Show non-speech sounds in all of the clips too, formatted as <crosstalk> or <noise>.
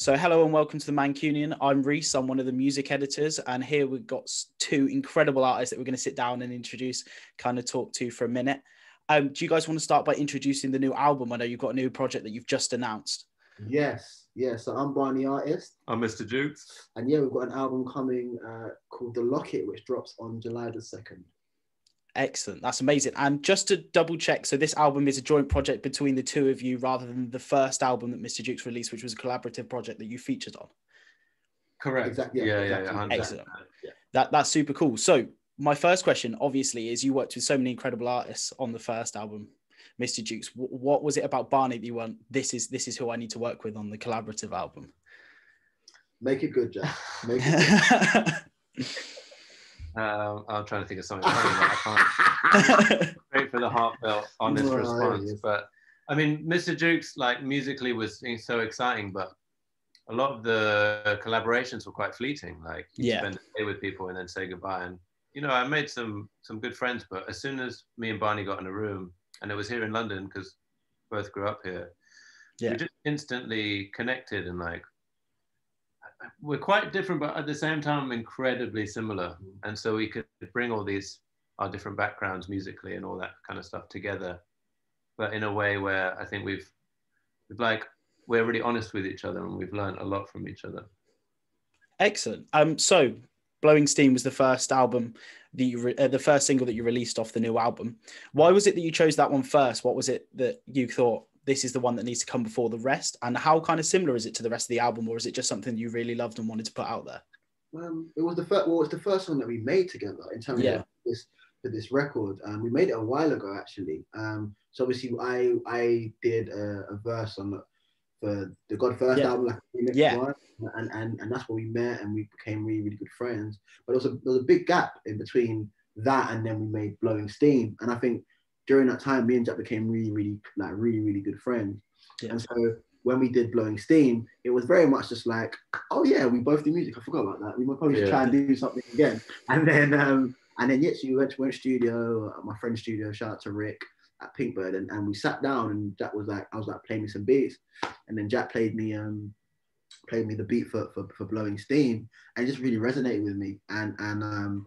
So, hello and welcome to the Mancunion. I'm Reece. I'm one of the music editors, and here we've got two incredible artists that we're going to sit down and introduce, kind of talk to for a minute. Um, do you guys want to start by introducing the new album? I know you've got a new project that you've just announced. Yes, yes. So I'm Barney Artist. I'm Mr. Jukes. And yeah, we've got an album coming uh, called The Locket, which drops on July the 2nd. Excellent. That's amazing. And just to double check, so this album is a joint project between the two of you rather than the first album that Mr. Jukes released, which was a collaborative project that you featured on. Correct. Exactly. Yeah, Yeah, yeah, yeah. Excellent. Yeah. That that's super cool. So my first question, obviously, is you worked with so many incredible artists on the first album, Mr. Jukes. Wh- what was it about Barney that you went, this is this is who I need to work with on the collaborative album? Make it good, Jack. Make it good. <laughs> Um, I'm trying to think of something funny, but I can't. <laughs> Great for the heartfelt, honest Right, response. But I mean, Mr. Jukes, like musically, was so exciting, but a lot of the collaborations were quite fleeting. Like, you Yeah. spend a day with people and then say goodbye. And you know, I made some some good friends, but as soon as me and Barney got in a room, and it was here in London because both grew up here, Yeah. we just instantly connected and like we're quite different, but at the same time incredibly similar. And so we could bring all these our different backgrounds musically and all that kind of stuff together, but in a way where I think we've we've like we're really honest with each other and we've learned a lot from each other. Excellent. Um, so Blowing Steam was the first album that you re- uh, the first single that you released off the new album. Why was it that you chose that one first? What was it that you thought this is the one that needs to come before the rest? And how kind of similar is it to the rest of the album, or is it just something you really loved and wanted to put out there? Um, it was the first. Well, it was the first one that we made together in terms Yeah. of this for this record. Um, we made it a while ago, actually. Um, so obviously, I I did a, a verse on the for the God First Yeah. album, like Yeah. one, and, and and that's where we met and we became really really good friends. But there was a there was a big gap in between that and then we made Blowing Steam, and I think during that time, me and Jack became really really like really really good friends. Yeah. And so when we did Blowing Steam, it was very much just like, oh yeah, we both do music. I forgot about that. We might probably Yeah. try and do something again. <laughs> And then um, and then yes, we went to went studio, uh, my friend's studio. Shout out to Rick at Pinkbird, and, and we sat down and Jack was like, I was like, playing me some beats, and then Jack played me um played me the beat for for, for Blowing Steam, and it just really resonated with me. And and um,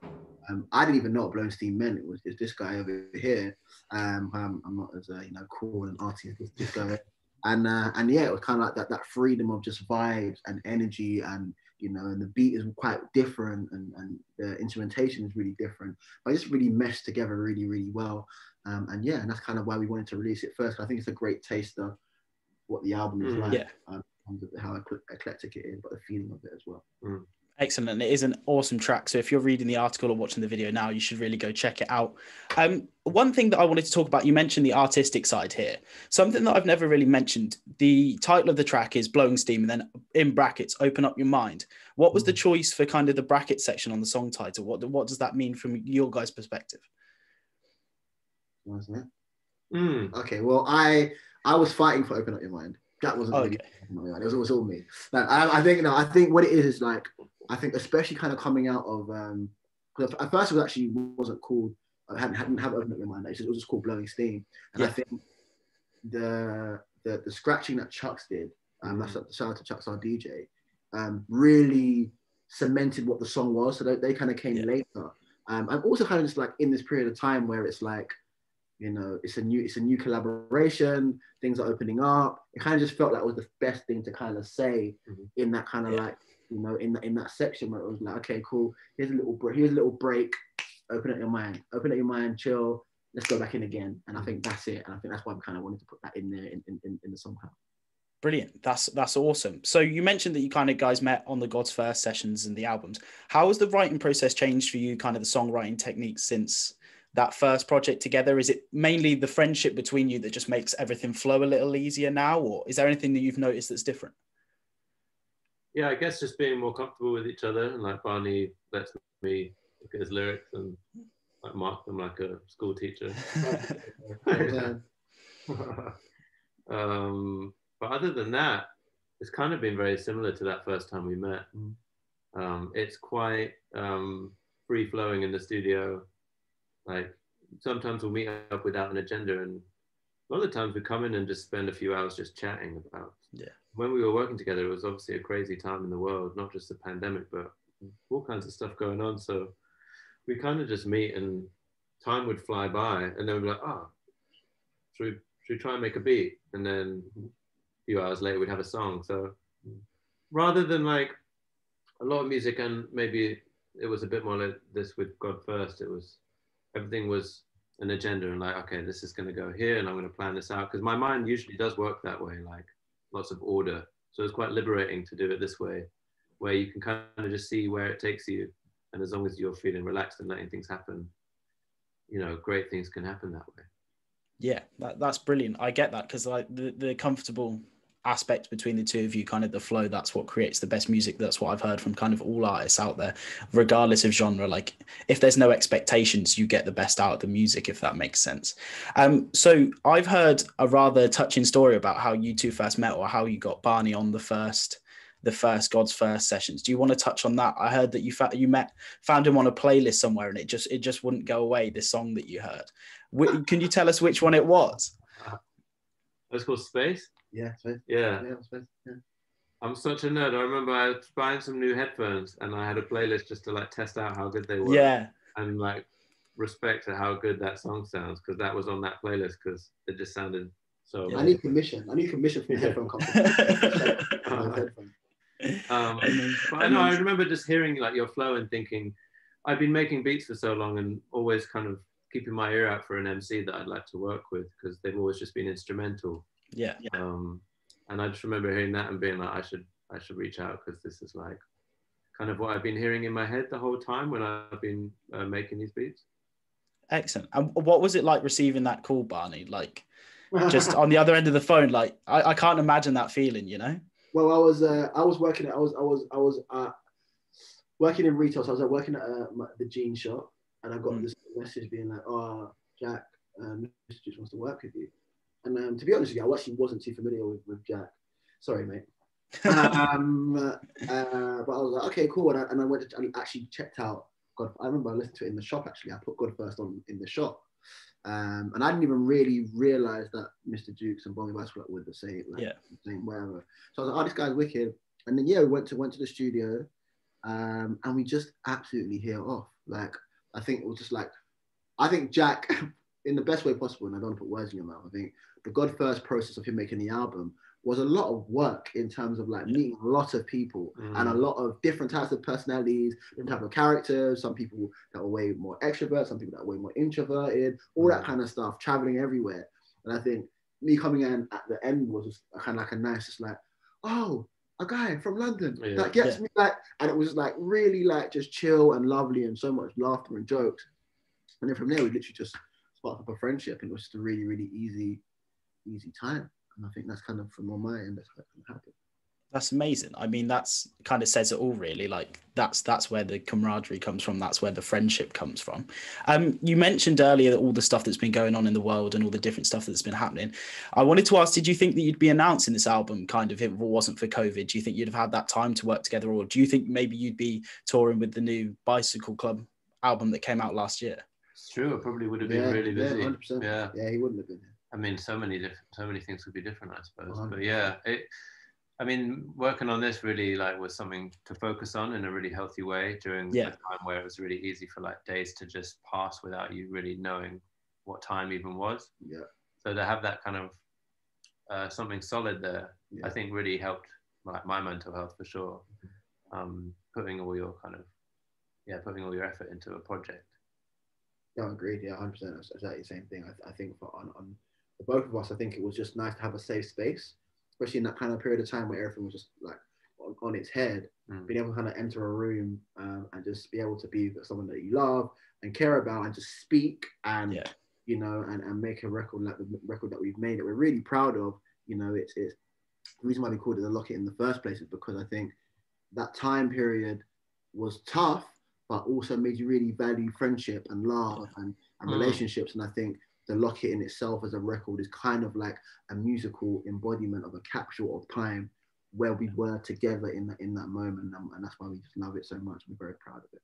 um I didn't even know what Blowing Steam meant. It was it's this guy over here. Um, I'm, I'm not as uh, you know cool and arty as this, this guy. And uh, and yeah, it was kind of like that that freedom of just vibes and energy and you know, and the beat is quite different and, and the instrumentation is really different. But it just really meshed together really, really well. Um, and yeah, and that's kind of why we wanted to release it first. I think it's a great taster of what the album is Mm. like, Yeah. um, in terms of how ecle- eclectic it is, but the feeling of it as well. Excellent. It is an awesome track. So if you're reading the article or watching the video now, you should really go check it out. Um, one thing that I wanted to talk about, you mentioned the artistic side here. Something that I've never really mentioned. The title of the track is Blowing Steam, and then in brackets, open up your mind. What was the choice for kind of the bracket section on the song title? What what does that mean from your guys' perspective? Wasn't it? Mm. Okay, well, I I was fighting for open up your mind. That wasn't really Okay. Your It was, it was all me. Like, I, I think no, I think what it is is like I think especially kind of coming out of um because at first it was actually wasn't called I hadn't hadn't have open up your mind. It was just, it was just called blowing steam. And I think the the the scratching that Chucks did, um, that's a shout out to Chucks our DJ, um, really cemented what the song was. So they, they kind of came Yeah. later. Um, and also kind of just like in this period of time where it's like, you know, it's a new it's a new collaboration, things are opening up. It kind of just felt like it was the best thing to kind of say Mhm. in that kind of Yeah. like, you know, in that in that section where it was like, okay, cool, here's a little break, here's a little break, open up your mind, open up your mind, chill, let's go back in again. And I think that's it. And I think that's why we kind of wanted to put that in there in, in, in, in the song. Brilliant. That's that's awesome. So you mentioned that you kind of guys met on the God's First sessions and the albums. How has the writing process changed for you, kind of the songwriting techniques since that first project together? Is it mainly the friendship between you that just makes everything flow a little easier now, or is there anything that you've noticed that's different? Yeah, I guess just being more comfortable with each other and like Barney lets me look at his lyrics and like mark them like a school teacher. <laughs> <laughs> Um, but other than that, it's kind of been very similar to that first time we met. Mm. Um, it's quite um, free flowing in the studio. Like sometimes we'll meet up without an agenda, and a lot of the times we come in and just spend a few hours just chatting about Yeah. when we were working together, it was obviously a crazy time in the world, not just the pandemic, but all kinds of stuff going on. So we kind of just meet and time would fly by and then we'd be like, oh, should we, should we try and make a beat? And then a few hours later, we'd have a song. So rather than like a lot of music and maybe it was a bit more like this with God First, it was, everything was an agenda and like, okay, this is going to go here and I'm going to plan this out. Because my mind usually does work that way, like lots of order. So it's quite liberating to do it this way, where you can kind of just see where it takes you. And as long as you're feeling relaxed and letting things happen, you know, great things can happen that way. Yeah, that, that's brilliant. I get that because like the, the comfortable aspect between the two of you, kind of the flow, that's what creates the best music. That's what I've heard from kind of all artists out there, regardless of genre. Like if there's no expectations, you get the best out of the music, if that makes sense. Um, so I've heard a rather touching story about how you two first met or how you got Barney on the first the first God's first sessions. Do you want to touch on that? I heard that you fa- you met found him on a playlist somewhere and it just it just wouldn't go away. This song that you heard. Wh- can you tell us which one it was? It's called Space. Yeah, space. Yeah. Yeah, space. Yeah. I'm such a nerd. I remember I was buying some new headphones and I had a playlist just to like test out how good they were. Yeah, And like respect to how good that song sounds because that was on that playlist because it just sounded so. Yeah. I need permission. I need permission from the headphone company. <laughs> <laughs> Um, but I know I remember just hearing like your flow and thinking, I've been making beats for so long and always kind of keeping my ear out for an MC that I'd like to work with because they've always just been instrumental. Yeah, Um, and I just remember hearing that and being like, I should I should reach out because this is like kind of what I've been hearing in my head the whole time when I've been uh, making these beats. excellent. And what was it like receiving that call, Barney? Like <laughs> just on the other end of the phone, like I, I can't imagine that feeling, you know? Well, I was uh, I was working. At, I was I was I was uh, working in retail. So I was uh, working at uh, my, the jean shop, and I got Mm. this message being like, "Oh, Jack, um, Mr. Jukes wants to work with you." And um, to be honest with you, I actually wasn't too familiar with, with Jack. Sorry, mate. um, <laughs> uh, but I was like, okay, cool. And I, and I went to, and actually checked out God. I remember I listened to it in the shop. Actually, I put God first on in the shop. Um, and I didn't even really realize that Mr. Jukes and Bombay like, were the same, like, Yeah. the same whatever. So I was like, oh, this guy's wicked. And then yeah, we went to went to the studio, um, and we just absolutely hit off. Like I think it was just like, I think Jack, <laughs> in the best way possible, and I don't want to put words in your mouth. I think the God First process of him making the album was a lot of work in terms of like meeting a lot of people Mm. and a lot of different types of personalities, different type of characters. Some people that were way more extrovert, some people that were way more introverted, all that Mm. kind of stuff, traveling everywhere. And I think me coming in at the end was just kind of like a nice, just like, oh, a guy from London Yeah. that gets Yeah. me like, and it was like really like just chill and lovely and so much laughter and jokes. And then from there, we literally just sparked up a friendship, and it was just a really, really easy, easy time. And I think that's kind of from on my end, that's what kind of happened. That's amazing. I mean, that's kind of says it all, really. Like that's that's where the camaraderie comes from. That's where the friendship comes from. Um, you mentioned earlier that all the stuff that's been going on in the world and all the different stuff that's been happening. I wanted to ask: Did you think that you'd be announcing this album, kind of, if it wasn't for COVID? Do you think you'd have had that time to work together, or do you think maybe you'd be touring with the new Bicycle Club album that came out last year? It's true. I probably would have been really busy. Yeah, 100%. Yeah. yeah, he wouldn't have been here. I mean, so many different, so many things could be different, I suppose. hundred But yeah, it. I mean, working on this really like was something to focus on in a really healthy way during Yeah. a time where it was really easy for like days to just pass without you really knowing what time even was. Yeah, So to have that kind of uh, something solid there, yeah. I think really helped like my mental health for sure. Um, putting all your kind of yeah, putting all your effort into a project. Yeah, agreed. Yeah, 100%. That's exactly the same thing. I, I think for on, on for both of us, I think it was just nice to have a safe space, especially in that kind of period of time where everything was just like on, on its head. Mm. Being able to kind of enter a room um, and just be able to be someone that you love and care about and just speak and, Yeah. you know, and, and make a record like the record that we've made that we're really proud of. You know, it's, it's the reason why we called it the Locket in the first place is because I think that time period was tough, but also made you really value friendship and love and, and Mm. relationships. And I think the Locket in itself as a record is kind of like a musical embodiment of a capsule of time where we were together in that in that moment, and, and that's why we just love it so much. We're very proud of it.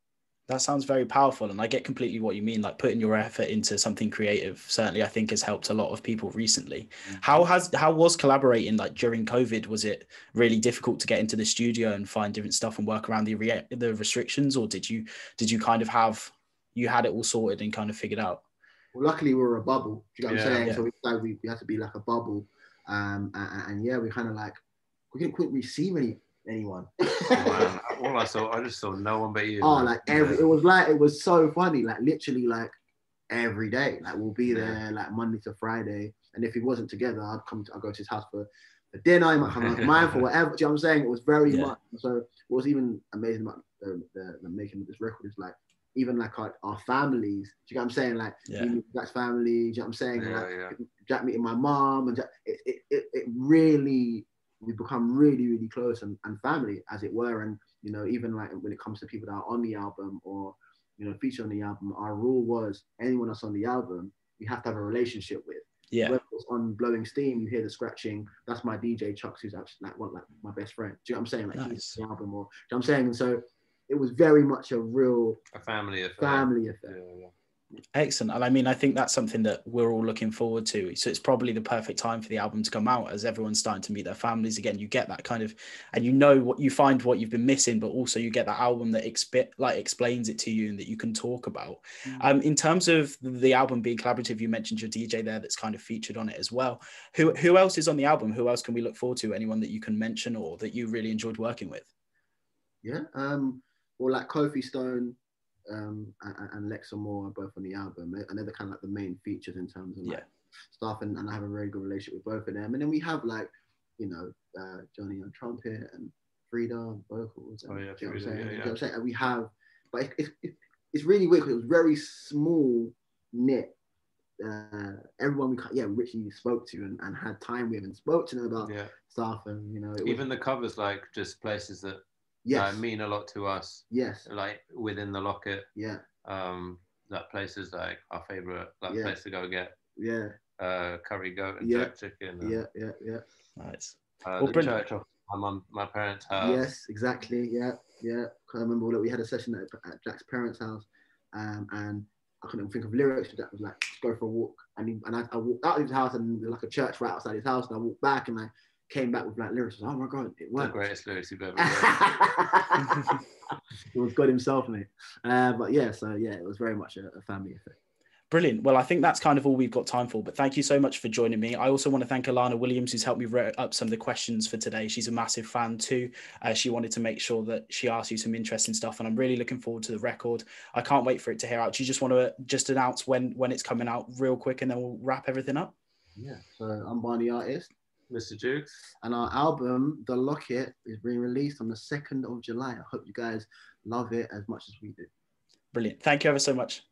That sounds very powerful, and I get completely what you mean. Like putting your effort into something creative, certainly, I think has helped a lot of people recently. Mm-hmm. How has how was collaborating like during COVID? Was it really difficult to get into the studio and find different stuff and work around the re- the restrictions, or did you did you kind of have you had it all sorted and kind of figured out? Well, luckily we were a bubble. Do you know what yeah, I'm saying? Yeah. So we, like, we, we had to be like a bubble, um, and, and yeah, we kind of like we couldn't, couldn't receive any anyone. <laughs> wow. All I saw, I just saw no one but you. Oh, like every, it was like it was so funny, like literally like every day. Like we'll be there like Monday to Friday, and if he wasn't together, I'd come, to, I'd go to his house for, for dinner. He might come to mine for <laughs> whatever. Do you know what I'm saying? It was very yeah. much. So what was even amazing about the, the, the making of this record is like even like our, our families. Do you know what I'm saying? Like yeah. Jack's family. Do you know what I'm saying? Yeah, like, yeah. Jack meeting my mom, and Jack, it, it, it, it really we become really really close and, and family as it were. And you know even like when it comes to people that are on the album or you know featured on the album, our rule was anyone that's on the album we have to have a relationship with. Yeah. Whether it's on blowing steam, you hear the scratching. That's my DJ Chucks, who's actually like one like my best friend. Do you know what I'm saying? Like nice. he's the album, or you know what I'm saying. And so it was very much a real a family affair. Family affair. Yeah, yeah. Excellent. And I mean, I think that's something that we're all looking forward to. So it's probably the perfect time for the album to come out as everyone's starting to meet their families again. You get that kind of, and you know what you find what you've been missing, but also you get that album that exp- like explains it to you and that you can talk about. Mm-hmm. Um, in terms of the album being collaborative, you mentioned your DJ there that's kind of featured on it as well. Who who else is on the album? Who else can we look forward to? Anyone that you can mention or that you really enjoyed working with? Yeah. Um, or like Kofi Stone um, and, and Lex Amor are both on the album, and they're the kind of like the main features in terms of like yeah. stuff. And, and I have a very good relationship with both of them. And then we have like, you know, uh, Johnny on trumpet and Frida on vocals. And, oh yeah, you know Frida, yeah, yeah. You know I'm saying? And we have, but it's, it's, it's really weird because it was very small knit uh, everyone we yeah we spoke to and, and had time with and spoke to them about yeah. stuff and you know even was, the covers like just places that yes. mean a lot to us. Yes. Like within the locket. Yeah. Um, that place is like our favorite that yeah. place to go get. Yeah. Uh, curry goat and yeah. jerk chicken. And, yeah, yeah, yeah. Nice. Uh, well, the church of my mum, my parents' house. Yes, exactly. Yeah, yeah. I remember that we had a session at, at Jack's parents' house, um, and I couldn't think of lyrics. That was like, "Just go for a walk," and, he, and I, I walked out of his house, and there's like a church right outside his house, and I walked back, and I came back with like lyrics. oh my god, it worked. The greatest lyrics you've ever <laughs> heard. it was God himself, mate. Uh, but yeah, so yeah, it was very much a, a family affair. Brilliant. Well, I think that's kind of all we've got time for. But thank you so much for joining me. I also want to thank Alana Williams, who's helped me write up some of the questions for today. She's a massive fan too. Uh, she wanted to make sure that she asked you some interesting stuff, and I'm really looking forward to the record. I can't wait for it to hear out. Do you just want to just announce when when it's coming out real quick, and then we'll wrap everything up? Yeah. So I'm Barney Artist. Mr. Jukes. And our album, The Locket, is being released on the 2nd of July. I hope you guys love it as much as we do. Brilliant. Thank you ever so much.